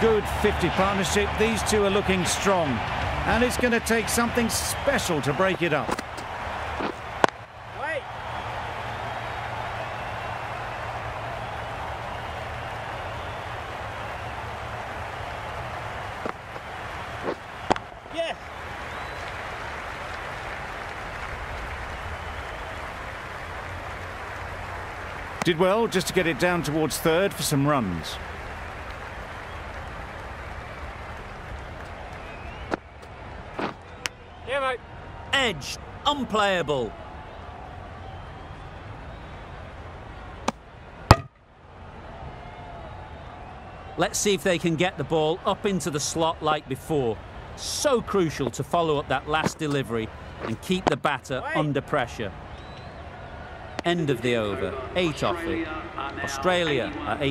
Good 50 partnership. These two are looking strong. And it's going to take something special to break it up. Yes. Did well just to get it down towards third for some runs. Edged. Unplayable. Let's see if they can get the ball up into the slot like before. So crucial to follow up that last delivery and keep the batter under pressure. End of the over. Eight off it. Australia are eight.